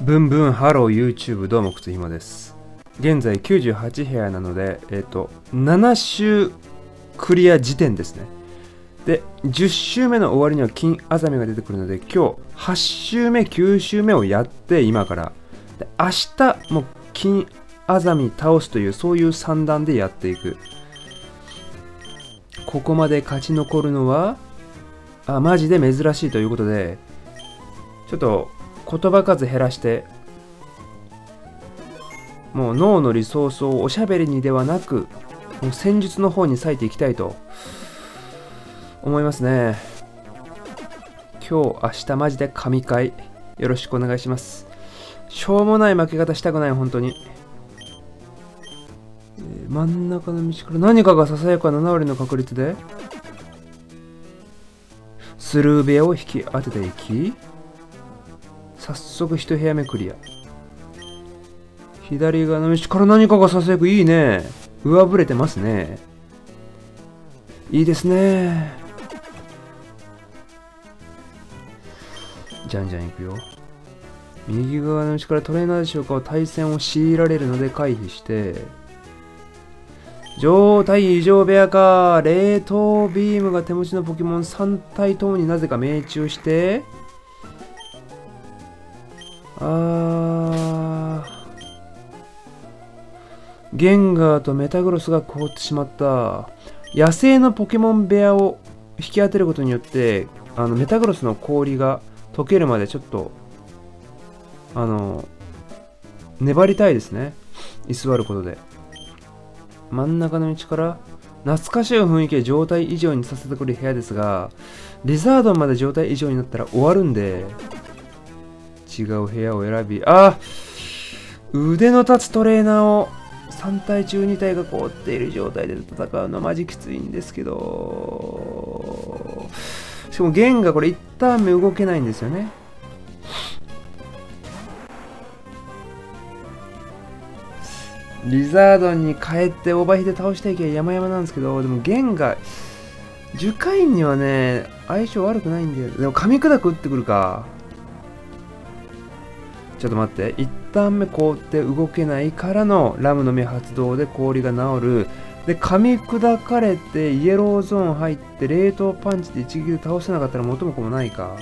ブンブンハロー YouTube どうもくつひもです。現在98部屋なのでえっ、と7週クリア時点ですね。で10週目の終わりには金アザミが出てくるので今日8週目9週目をやって今から。で明日もう金アザミ倒すというそういう算段でやっていく。ここまで勝ち残るのはあマジで珍しいということでちょっと言葉数減らしてもう脳のリソースをおしゃべりにではなくもう戦術の方に割いていきたいと思いますね。今日明日マジで神回よろしくお願いします。しょうもない負け方したくない本当に、真ん中の道から何かがささやか7割の確率でスルー部屋を引き当てていき早速一部屋目クリア。左側の道から何かがささやく。いいね。上振れてますね。いいですね。じゃんじゃんいくよ。右側の道からトレーナーでしょうか。対戦を強いられるので回避して。状態異常部屋か。冷凍ビームが手持ちのポケモン3体ともになぜか命中して。あー。ゲンガーとメタグロスが凍ってしまった。野生のポケモン部屋を引き当てることによってあのメタグロスの氷が溶けるまでちょっとあの粘りたいですね。居座ることで。真ん中の道から懐かしい雰囲気で状態以上にさせてくる部屋ですがリザードンまで状態以上になったら終わるんで違う部屋を選びあ腕の立つトレーナーを3体中2体が凍っている状態で戦うのはマジきついんですけど。しかもゲンがこれ一旦目動けないんですよね。リザードンに変えてオーバーヒで倒していけば山々なんですけどでもゲンが樹海にはね相性悪くないんだよ。でも噛み砕く打ってくるか。ちょっと待って。一旦目凍って動けないからのラムの目発動で氷が治る。で噛み砕かれてイエローゾーン入って冷凍パンチで一撃で倒せなかったら元も子もないか。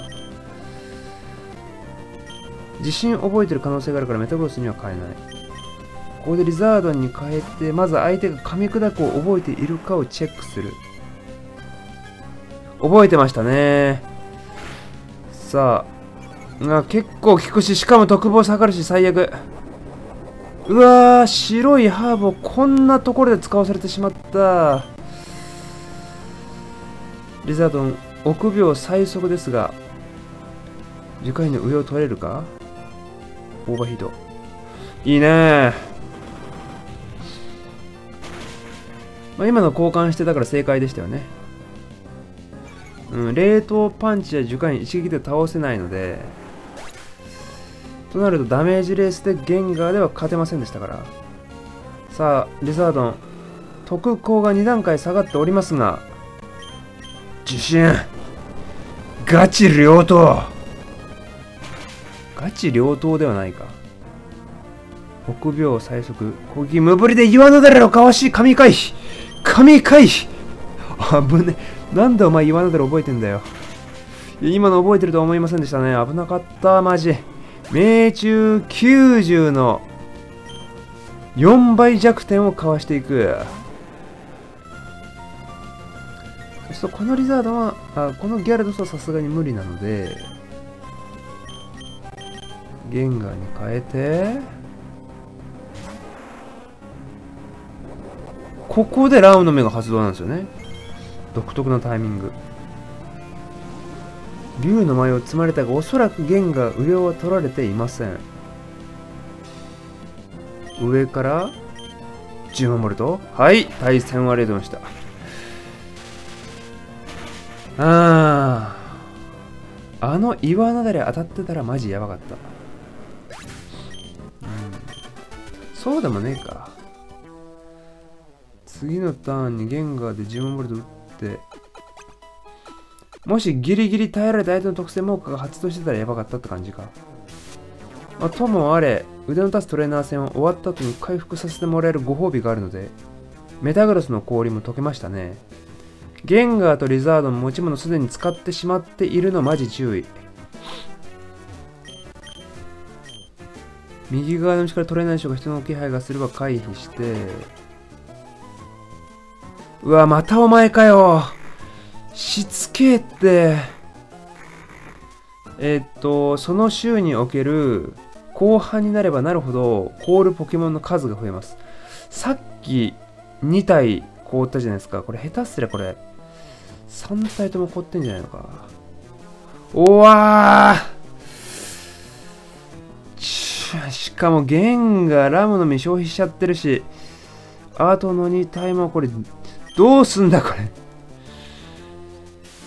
自信覚えてる可能性があるからメタグロスには変えない。ここでリザードンに変えてまず相手が噛み砕くを覚えているかをチェックする。覚えてましたね。さああ結構効くししかも特防下がるし最悪。うわー白いハーブをこんなところで使わされてしまった。リザードン臆病最速ですが樹海の上を取れるか？オーバーヒート。いいねまあ、今の交換してたから正解でしたよね。うん、冷凍パンチや樹海一撃で倒せないので、となるとダメージレースでゲンガーでは勝てませんでしたから。さあ、リザードン、特攻が2段階下がっておりますが、受信ガチ両刀。ガチ両刀ではないか。北秒最速攻撃無ぶりで岩のだれをかわし神回避。神回避。危ねなんでお前岩のだれ覚えてんだよ。今の覚えてると思いませんでしたね。危なかったマジ。命中90の4倍弱点をかわしていく。そうするとこのリザードはあこのギャルドスはさすがに無理なのでゲンガーに変えてここでラウの目が発動なんですよね。独特なタイミング。竜の舞を積まれたがおそらく弦が上は取られていません。上から10守るとはい対戦はレードンした。あー。あの岩なだれ当たってたらマジやばかった、うん、そうでもねえか。次のターンにゲンガーで10守ると打っもしギリギリ耐えられた相手の特性モーカが発動してたらやばかったって感じかまあ、ともあれ、腕の立つトレーナー戦を終わった後に回復させてもらえるご褒美があるので、メタグロスの氷も溶けましたね。ゲンガーとリザードの持ち物すでに使ってしまっているのマジ注意。右側の道からトレーナー賞が人の気配がすれば回避して、うわ、またお前かよ。しつけって。え、っと、その週における後半になればなるほど凍るポケモンの数が増えます。さっき2体凍ったじゃないですか。これ下手すりゃこれ3体とも凍ってんじゃないのか。おわしかもゲンがラムの実消費しちゃってるし、あとの2体もこれどうすんだこれ。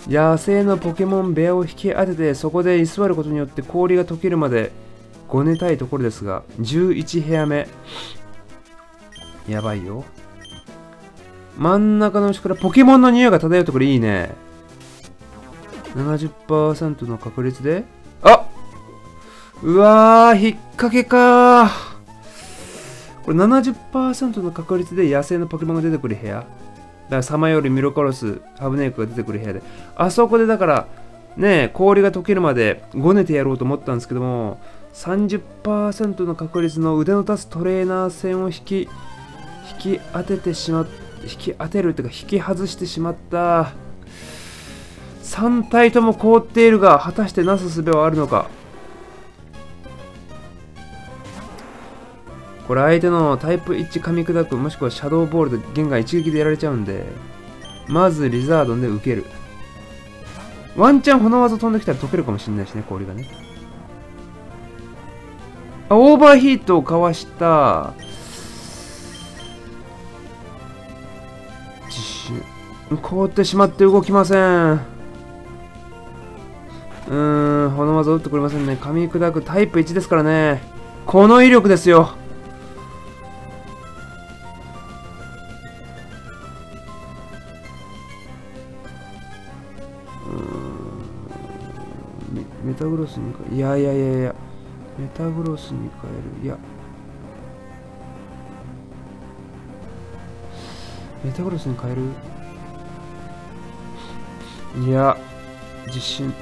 野生のポケモン部屋を引き当ててそこで居座ることによって氷が溶けるまでごねたいところですが11部屋目。やばいよ。真ん中の後からポケモンの匂いが漂うところいいね。70%の確率で。あうわー引っ掛けか。これ70%の確率で野生のポケモンが出てくる部屋。からサマよりミロコロス、ハブネークが出てくる部屋で、あそこでだから、ね、氷が溶けるまでごねてやろうと思ったんですけども、30%の確率の腕の立つトレーナー線を引き、引き当ててしまっ、引き当てるっていうか、引き外してしまった。3体とも凍っているが、果たしてなすすべはあるのか？これ相手のタイプ1噛み砕くもしくはシャドーボールで弦が一撃でやられちゃうんでまずリザードンで受ける。ワンチャン炎技飛んできたら解けるかもしれないしね氷がね。あオーバーヒートをかわした。凍ってしまって動きません。うーん炎技打ってくれませんね。噛み砕くタイプ1ですからね。この威力ですよ。グロスに変える。いやいやいやいや。メタグロスに変える。いや。メタグロスに変える？いや、実信。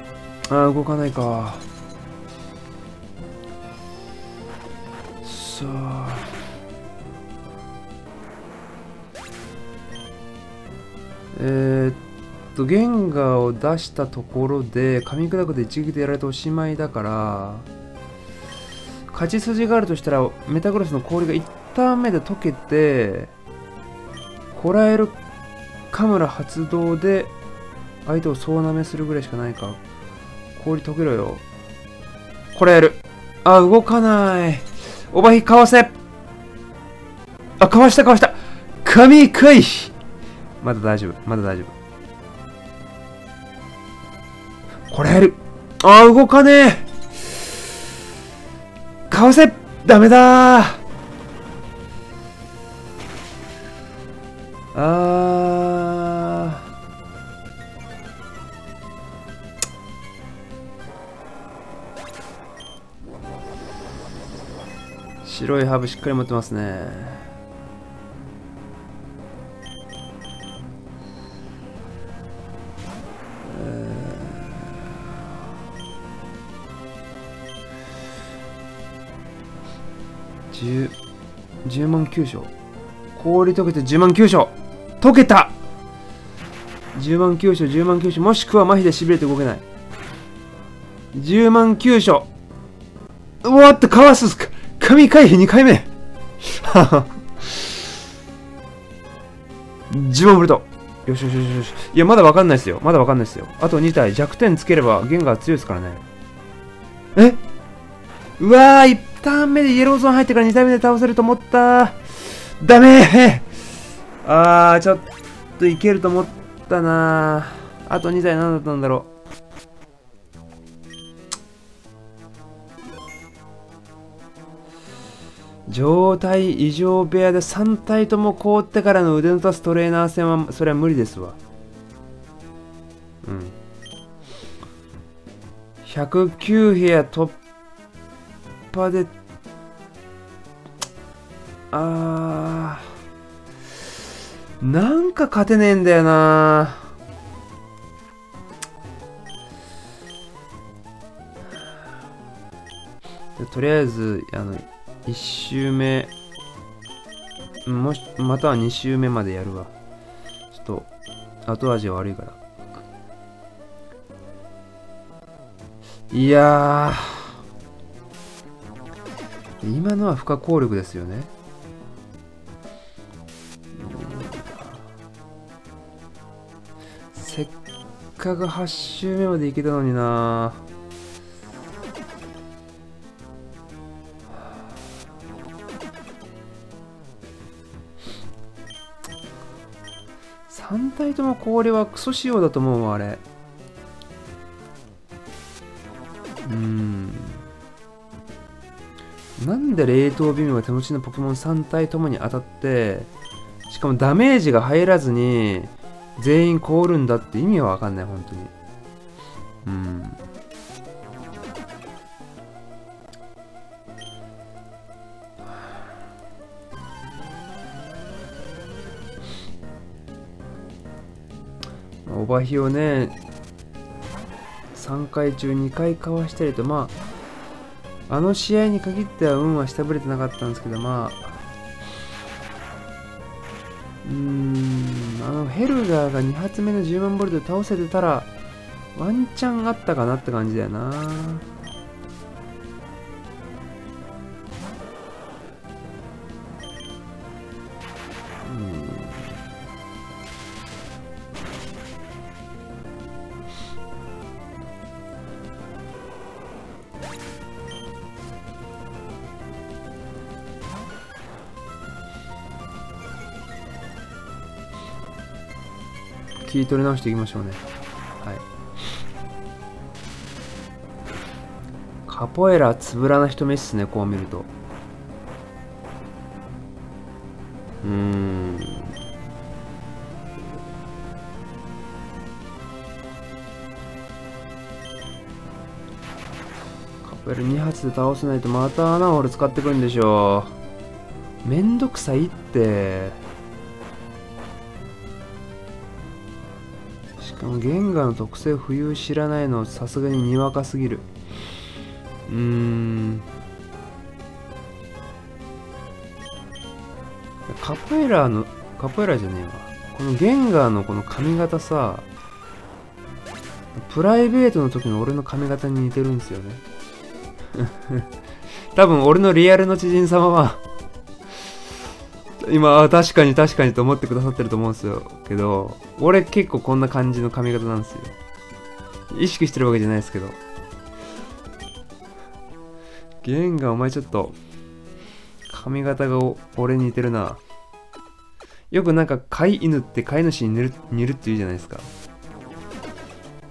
ああ、動かないか。さあ。えー、っと、ゲンガーを出したところで、噛み砕くで一撃でやられておしまいだから、勝ち筋があるとしたら、メタグロスの氷が一旦目で溶けて、こらえるカムラ発動で、相手を総なめするぐらいしかないか。氷溶けろよ。こらえる。あ、動かない。おばひかわせ。あ、かわしたかわした。神回避。まだ大丈夫。まだ大丈夫。これやる。あー、動かねえ。かわせダメだー。あ白いハブしっかり持ってますね。万9章。氷溶けて10万9章。溶けた !10 万9章、10万9章。もしくは麻痺で痺れて動けない。10万9章。うわっとかわす神回避2回目 10万ブルト。よしよしよしよし。いや、まだわかんないですよ。まだわかんないですよ。あと2体。弱点つければ、ゲンガー強いですからね。え？うわー、1ターン目でイエローゾーン入ってから2ターン目で倒せると思った。ダメあー、ちょっといけると思ったなあと2体何だったんだろう。状態異常部屋で3体とも凍ってからの腕の立つトレーナー戦はそれは無理ですわうん109部屋突パであーなんか勝てねえんだよな。とりあえずあの1周目もしまたは2周目までやるわ。ちょっと後味悪いから。いや今のは不可抗力ですよね。せっかく8周目まで行けたのにな。3体とも氷はクソ仕様だと思うわあれ。うん。なんで冷凍ビームが手持ちのポケモン3体ともに当たってしかもダメージが入らずに全員凍るんだって意味はわかんない本当に。うん。オーバヒをね3回中2回かわしたりとまああの試合に限っては運は下振れてなかったんですけどまあうーんあのヘルガーが2発目の10万ボルト倒せてたらワンチャンあったかなって感じだよな。切り取り直していきましょうね。はい。カポエラつぶらな人目っすねこう見ると。うーん。カポエラ2発で倒せないとまた穴を俺使ってくるんでしょめんどくさいって。しかもゲンガーの特性浮遊知らないのさすがににわかすぎる。うーん。カポエラーのカポエラーじゃねえわ。このゲンガーのこの髪型さプライベートの時の俺の髪型に似てるんですよね。多分俺のリアルの知人様は今あ確かに確かにと思ってくださってると思うんですよ。けど俺結構こんな感じの髪型なんですよ。意識してるわけじゃないですけど。ゲンガお前ちょっと髪型が俺に似てるな。よくなんか飼い犬って飼い主に似る似るって言うじゃないですか。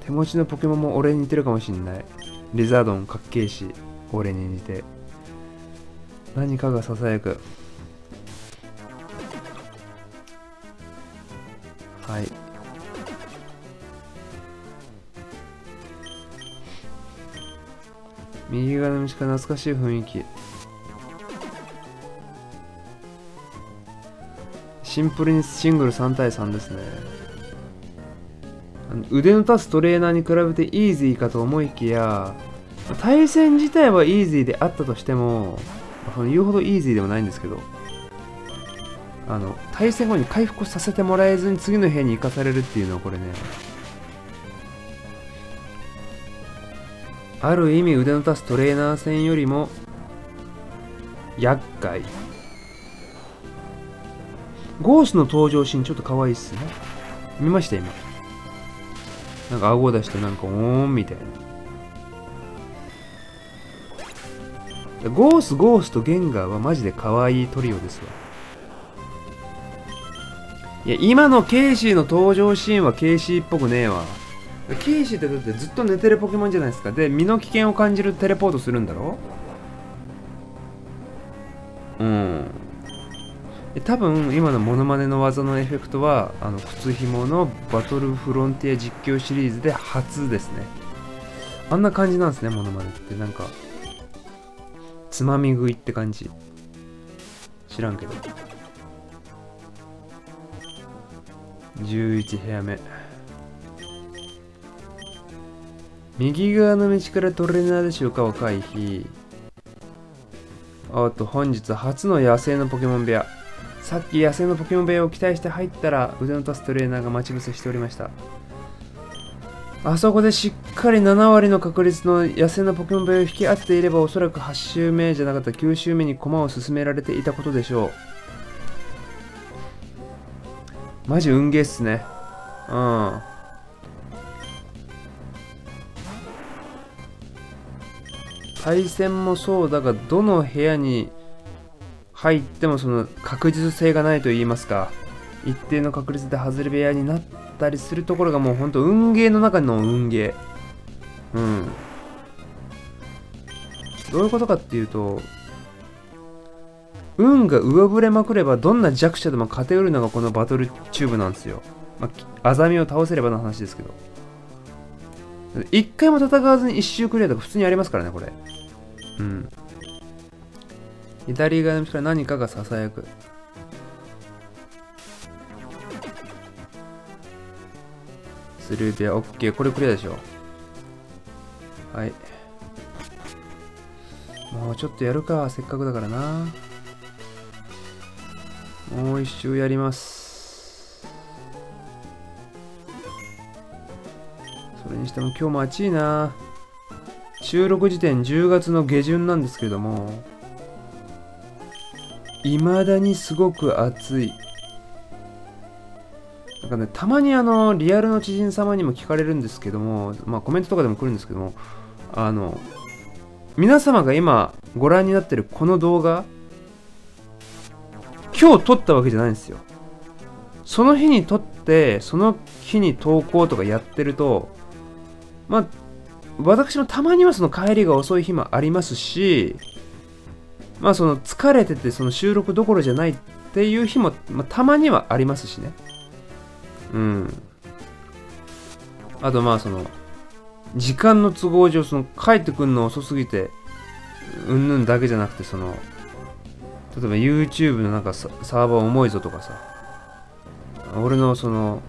手持ちのポケモンも俺に似てるかもしんない。リザードンかっけえし俺に似て。何かがささやく。はい。右側の道か懐かしい雰囲気。シンプルにシングル3対3ですね。腕の立つトレーナーに比べてイージーかと思いきや対戦自体はイージーであったとしても言うほどイージーでもないんですけどあの対戦後に回復させてもらえずに次の部屋に行かされるっていうのはこれねある意味腕の立つトレーナー戦よりも厄介。ゴースの登場シーンちょっと可愛いっすね。見ました今。なんか顎を出してなんかおーんみたいな。ゴースゴースとゲンガーはマジで可愛いトリオですわ。いや今のケイシーの登場シーンはケイシーっぽくねえわ。ケイシーってだってずっと寝てるポケモンじゃないですか。で身の危険を感じるテレポートするんだろ？うん。多分今のモノマネの技のエフェクトはあの靴紐のバトルフロンティア実況シリーズで初ですね。あんな感じなんですねモノマネって。なんかつまみ食いって感じ。知らんけど。11部屋目。右側の道からトレーナーでしょうかを回避あと本日初の野生のポケモン部屋。さっき野生のポケモン部屋を期待して入ったら腕の立つトレーナーが待ち伏せしておりました。あそこでしっかり7割の確率の野生のポケモン部屋を引き当てていればおそらく8周目じゃなかった9周目に駒を進められていたことでしょう。マジ運ゲーっすね。うん。対戦もそうだがどの部屋に入ってもその確実性がないと言いますか一定の確率で外れ部屋になったりするところがもうほんと運ゲーの中の運ゲー。うん。どういうことかっていうと運が上振れまくればどんな弱者でも勝てるのがこのバトルチューブなんですよ。まあ、アザミを倒せればの話ですけど。一回も戦わずに一周クリアとか普通にありますからねこれ。うん。左側の道から何かがささやく。スルーペアオッケー。これクリアでしょ。はい。もうちょっとやるかせっかくだからな。もう一周やります。それにしても今日も暑いな。収録時点10月の下旬なんですけども未だにすごく暑い。なんかねたまにあのリアルの知人様にも聞かれるんですけどもまあコメントとかでも来るんですけどもあの皆様が今ご覧になってるこの動画今日撮ったわけじゃないんですよ。その日に撮ってその日に投稿とかやってるとまあ私もたまにはその帰りが遅い日もありますしまあその疲れててその収録どころじゃないっていう日も、まあ、たまにはありますしね。うん。あとまあその時間の都合上その帰ってくるの遅すぎてうんぬんだけじゃなくてその例えば YouTube のなんかサーバー重いぞとかさ。俺のその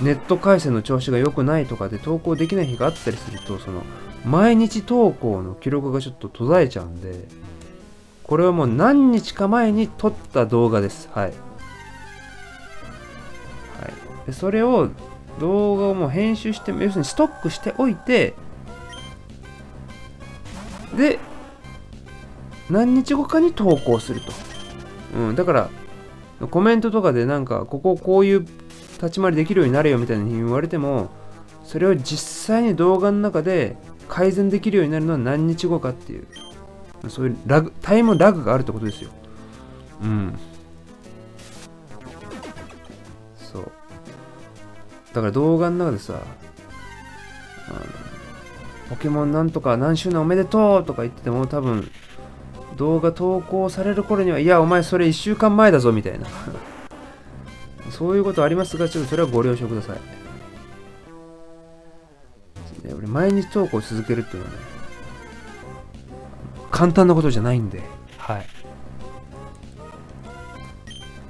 ネット回線の調子が良くないとかで投稿できない日があったりするとその毎日投稿の記録がちょっと途絶えちゃうんでこれはもう何日か前に撮った動画です。はい、はい、でそれを動画をもう編集して要するにストックしておいてで何日後かに投稿すると、うん、だからコメントとかでなんかこここういう立ち回りできるようになれよみたいに言われてもそれを実際に動画の中で改善できるようになるのは何日後かっていうそういうラグタイムラグがあるってことですよ。うん。そう。だから動画の中でさあのポケモンなんとか何周年おめでとうとか言ってても多分動画投稿される頃にはいやお前それ1週間前だぞみたいな。そういうことありますがちょっとそれはご了承ください。俺毎日投稿続けるっていうのはね簡単なことじゃないんで。はい。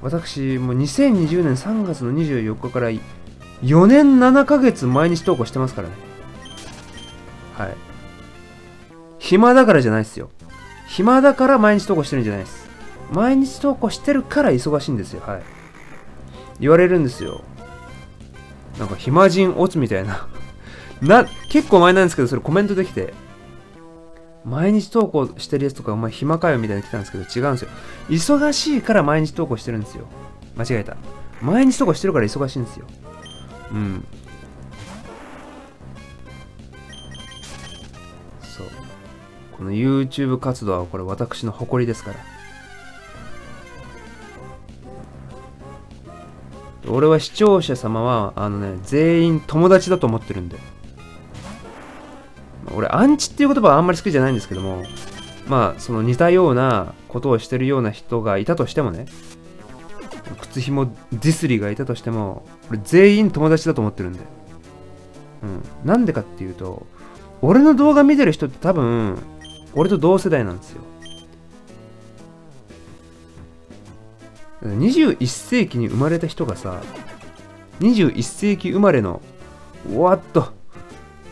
私もう2020年3月の24日から4年7ヶ月毎日投稿してますからね。はい。暇だからじゃないですよ暇だから毎日投稿してるんじゃないです。毎日投稿してるから忙しいんですよ。はい。言われるんですよ。なんか暇人オツみたいな。な結構前なんですけどそれコメントできて。毎日投稿してるやつとかお前暇かよみたいに来たんですけど違うんですよ。忙しいから毎日投稿してるんですよ。間違えた。毎日投稿してるから忙しいんですよ。うん。この YouTube 活動はこれ私の誇りですから。俺は視聴者様はあのね全員友達だと思ってるんで。俺アンチっていう言葉はあんまり好きじゃないんですけどもまあその似たようなことをしてるような人がいたとしてもね靴ひもディスリーがいたとしても俺全員友達だと思ってるんで。うん。なんでかっていうと俺の動画見てる人って多分俺と同世代なんですよ。21世紀に生まれた人がさ21世紀生まれのわっと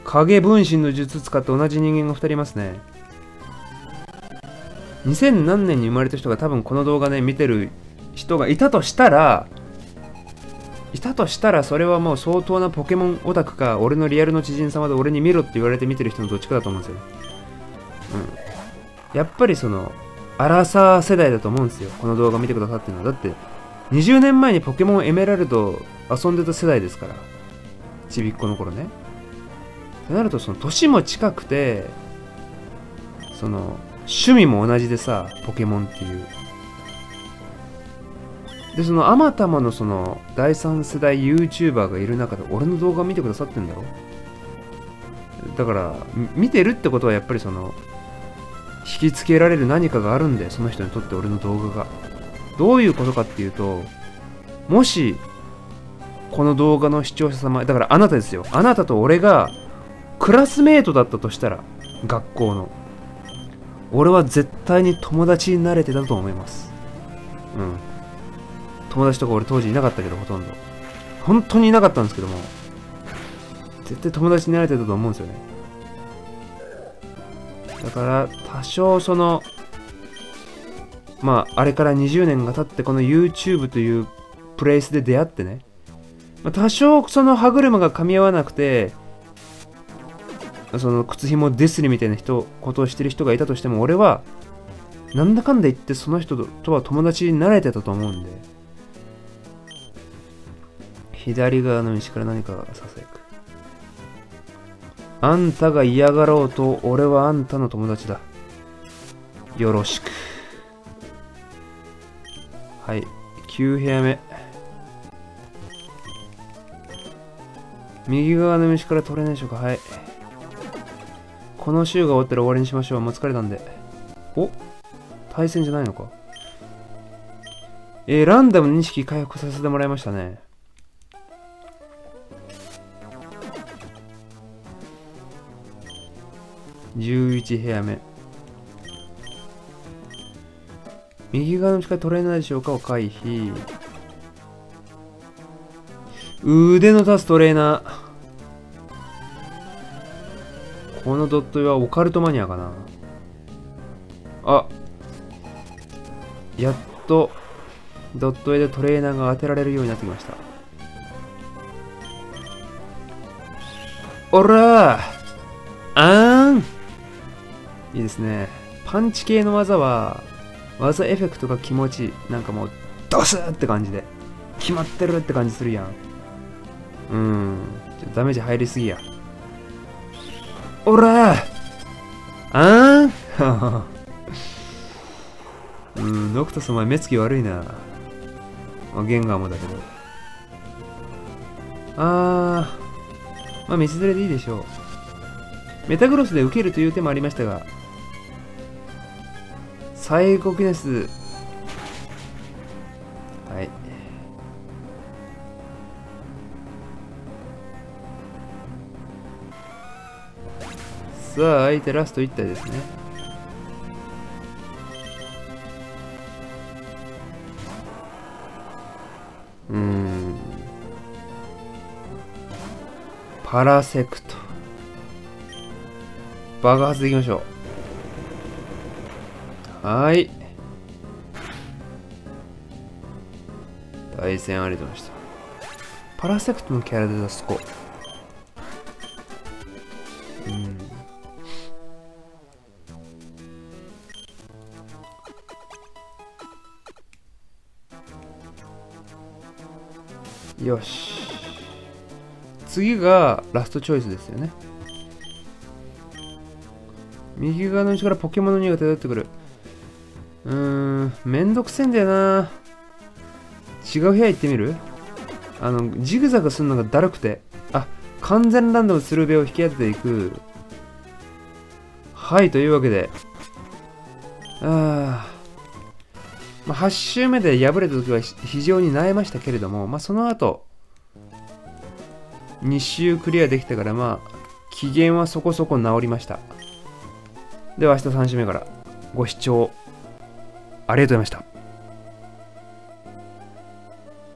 影分身の術使って同じ人間が2人いますね。2000何年に生まれた人が多分この動画ね見てる人がいたとしたらいたとしたらそれはもう相当なポケモンオタクか俺のリアルの知人様で俺に見ろって言われて見てる人のどっちかだと思うんですよ。やっぱりそのアラサー世代だと思うんですよ。この動画見てくださってるのは。だって20年前にポケモンエメラルド遊んでた世代ですから。ちびっこの頃ね。ってなるとその年も近くてその趣味も同じでさポケモンっていう。でそのあまたまのその第三世代 YouTuber がいる中で俺の動画見てくださってんだろ。だから見てるってことはやっぱりその引きつけられる何かがあるんでその人にとって俺の動画が。どういうことかっていうともしこの動画の視聴者様だからあなたですよ。あなたと俺がクラスメートだったとしたら学校の。俺は絶対に友達になれてたと思います。うん。友達とか俺当時いなかったけどほとんど。本当にいなかったんですけども絶対友達になれてたと思うんですよね。だから多少そのまああれから20年が経ってこの YouTube というプレイスで出会ってね、まあ、多少その歯車が噛み合わなくてその靴紐デスリみたいな人ことをしてる人がいたとしても俺はなんだかんだ言ってその人とは友達になれてたと思うんで左側の道から何かささやくあんたが嫌がろうと俺はあんたの友達だ。よろしく。はい。9部屋目。右側の道から取れないでしょうか？はい。この週が終わったら終わりにしましょう。もう疲れたんで。お？対戦じゃないのか？えー、ランダムに意識回復させてもらいましたね。11部屋目右側の力取れないでしょうかを回避腕の立つトレーナー。このドット絵はオカルトマニアかな。あ。やっとドット絵でトレーナーが当てられるようになってきました。おらあー。いいですね。パンチ系の技は技エフェクトが気持ちいい。なんかもうドスって感じで。決まってるって感じするやん。うん。ちょダメージ入りすぎや。おらあー。ん うんノクタスお前目つき悪いな。まあゲンガーもだけど。あー。まあ道連れでいいでしょう。メタグロスで受けるという手もありましたが最後記念数はい。さあ相手ラスト1体ですね。うん。パラセクト。爆発でいきましょう。はい。対戦ありがとうございましたパラセクトのキャラで出す子。うん。よし。次がラストチョイスですよね。右側の後からポケモンの匂いが漂ってくる。うーんめんどくせえんだよな。違う部屋行ってみる？あのジグザグするのがだるくて。あ完全ランドムスルベを引き当てていく。はいというわけで。あー。まあ、8周目で敗れた時は非常に悩ましたけれども、まあ、その後2周クリアできたからまあ機嫌はそこそこ治りました。では明日3週目からご視聴ありがとうございました。